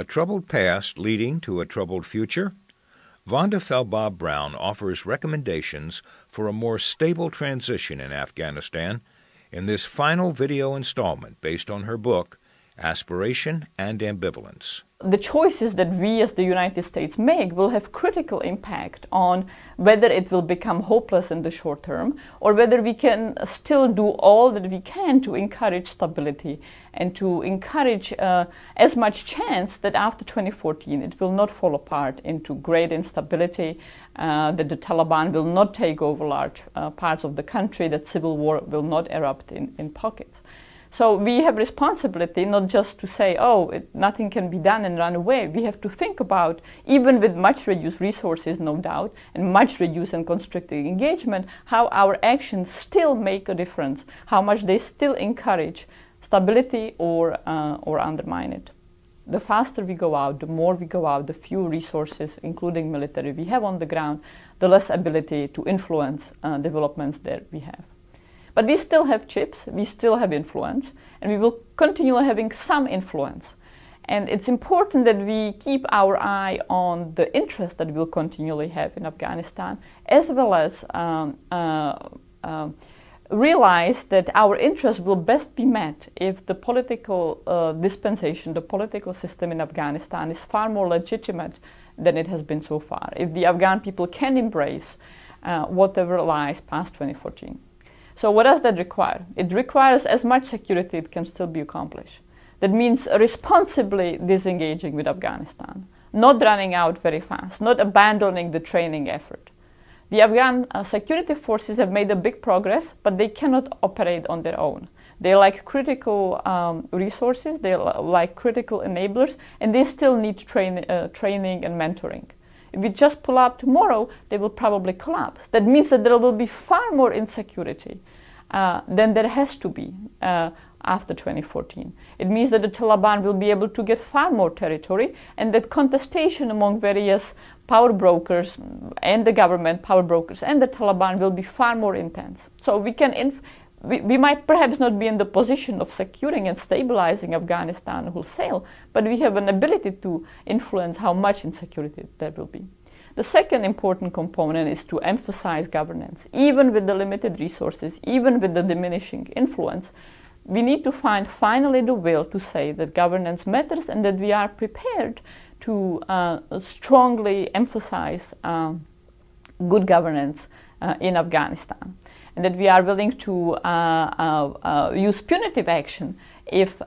A troubled past leading to a troubled future? Vanda Felbab-Brown offers recommendations for a more stable transition in Afghanistan in this final video installment based on her book, Aspiration and Ambivalence the choices that we as the United States make will have critical impact on whether it will become hopeless in the short term or whether we can still do all that we can to encourage stability and to encourage uh, as much chance that after 2014 it will not fall apart into great instability, uh, that the Taliban will not take over large uh, parts of the country, that civil war will not erupt in, in pockets. So we have responsibility not just to say, oh, it, nothing can be done and run away. We have to think about, even with much reduced resources, no doubt, and much reduced and constricted engagement, how our actions still make a difference, how much they still encourage stability or, uh, or undermine it. The faster we go out, the more we go out, the fewer resources, including military, we have on the ground, the less ability to influence uh, developments that we have. But we still have chips, we still have influence, and we will continue having some influence. And it's important that we keep our eye on the interest that we'll continually have in Afghanistan, as well as um, uh, uh, realize that our interest will best be met if the political uh, dispensation, the political system in Afghanistan is far more legitimate than it has been so far. If the Afghan people can embrace uh, whatever lies past 2014. So what does that require? It requires as much security it can still be accomplished. That means responsibly disengaging with Afghanistan, not running out very fast, not abandoning the training effort. The Afghan uh, security forces have made a big progress, but they cannot operate on their own. They like critical um, resources, they like critical enablers, and they still need train, uh, training and mentoring. If we just pull up tomorrow, they will probably collapse. That means that there will be far more insecurity uh, than there has to be uh, after 2014. It means that the Taliban will be able to get far more territory and that contestation among various power brokers and the government power brokers and the Taliban will be far more intense. So we can we, we might perhaps not be in the position of securing and stabilizing Afghanistan wholesale, but we have an ability to influence how much insecurity there will be. The second important component is to emphasize governance. Even with the limited resources, even with the diminishing influence, we need to find finally the will to say that governance matters and that we are prepared to uh, strongly emphasize uh, good governance uh, in Afghanistan and that we are willing to uh, uh, uh, use punitive action if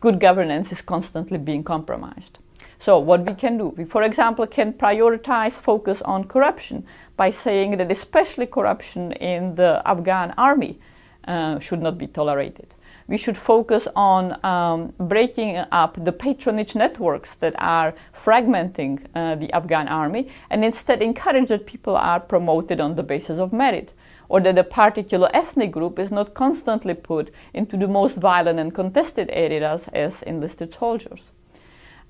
good governance is constantly being compromised. So what we can do, we for example can prioritize focus on corruption by saying that especially corruption in the Afghan army uh, should not be tolerated. We should focus on um, breaking up the patronage networks that are fragmenting uh, the Afghan army and instead encourage that people are promoted on the basis of merit or that a particular ethnic group is not constantly put into the most violent and contested areas as enlisted soldiers.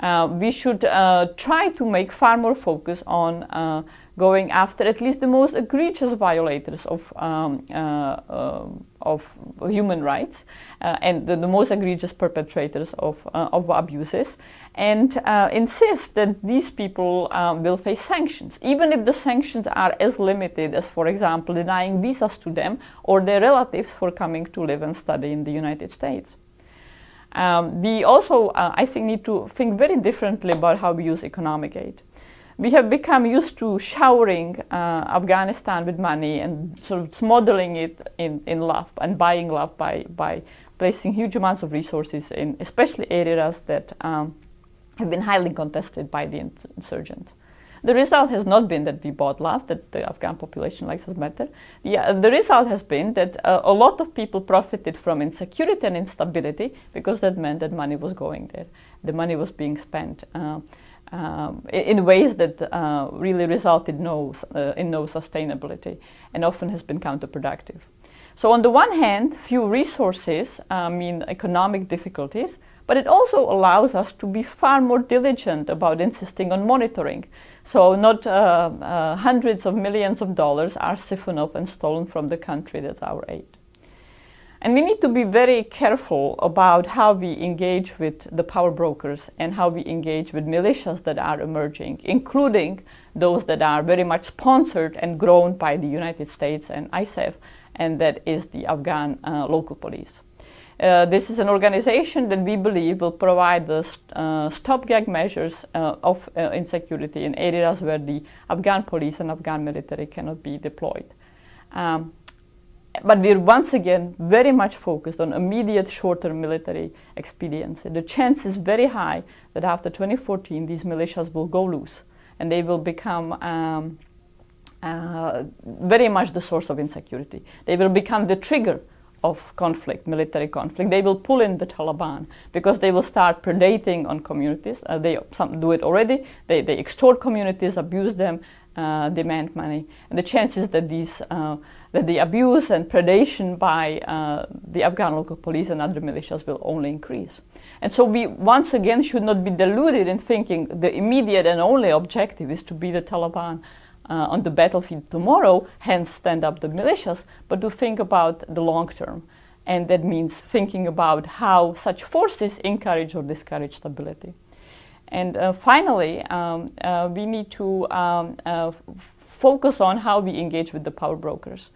Uh, we should uh, try to make far more focus on uh, going after at least the most egregious violators of, um, uh, uh, of human rights uh, and the, the, most egregious perpetrators of, of abuses and insist that these people will face sanctions, even if the sanctions are as limited as, for example, denying visas to them or their relatives for coming to live and study in the United States. Um, we also, uh, I think, need to think very differently about how we use economic aid. We have become used to showering uh, Afghanistan with money and sort of smothering it in, in love and buying love by, by placing huge amounts of resources in especially areas that um, have been highly contested by the insurgents. The result has not been that we bought love, that the Afghan population likes us better. Uh, the result has been that uh, a lot of people profited from insecurity and instability because that meant that money was going there. The money was being spent uh, um, in ways that uh, really resulted no, uh, in no sustainability and often has been counterproductive. So on the one hand, few resources uh, mean economic difficulties, but it also allows us to be far more diligent about insisting on monitoring. So not uh, uh, hundreds of millions of dollars are siphoned up and stolen from the country that's our aid. And we need to be very careful about how we engage with the power brokers and how we engage with militias that are emerging, including those that are very much sponsored and grown by the United States and ISAF, and that is the Afghan uh, local police. Uh, this is an organization that we believe will provide the st- uh, stopgap measures uh, of uh, insecurity in areas where the Afghan police and Afghan military cannot be deployed. Um, but we're once again very much focused on immediate short-term military expediency. The chance is very high that after 2014 these militias will go loose and they will become um, uh, very much the source of insecurity. They will become the trigger of conflict, military conflict. They will pull in the Taliban because they will start predating on communities. Uh, they some do it already. They, they extort communities, abuse them, uh, demand money. And the chances that these uh, that the abuse and predation by uh, the Afghan local police and other militias will only increase. And so we once again should not be deluded in thinking the immediate and only objective is to be the Taliban uh, on the battlefield tomorrow, hence stand up the militias, but to think about the long term. And that means thinking about how such forces encourage or discourage stability. And uh, finally, um, uh, we need to um, uh, focus on how we engage with the power brokers.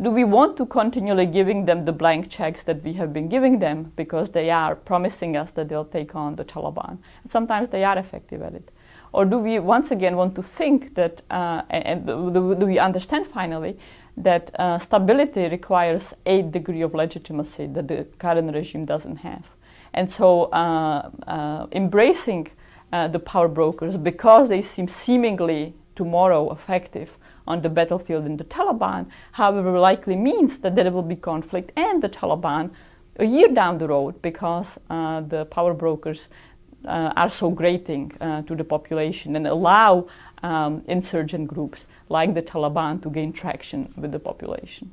Do we want to continually giving them the blank checks that we have been giving them because they are promising us that they'll take on the Taliban? And sometimes they are effective at it. Or do we once again want to think that, uh, and do, do, we understand finally that uh, stability requires a degree of legitimacy that the current regime doesn't have? And so uh, uh embracing uh, the power brokers because they seem seemingly tomorrow effective on the battlefield in the Taliban, however, likely means that there will be conflict and the Taliban a year down the road because uh, the power brokers uh, are so grating uh, to the population and allow um, insurgent groups like the Taliban to gain traction with the population.